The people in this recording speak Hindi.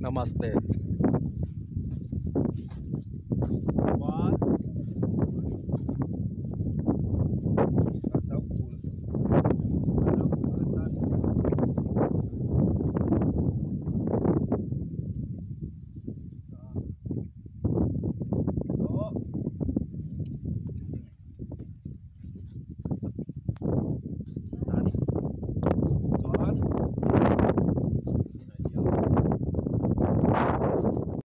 नमस्ते।